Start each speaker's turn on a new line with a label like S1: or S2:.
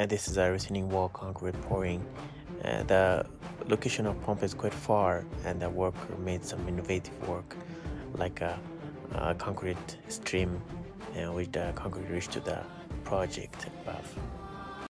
S1: and this is a retaining wall concrete pouring. Uh, the location of pump is quite far, and the worker made some innovative work, like a, a concrete stream, uh, which the concrete reached to the project above.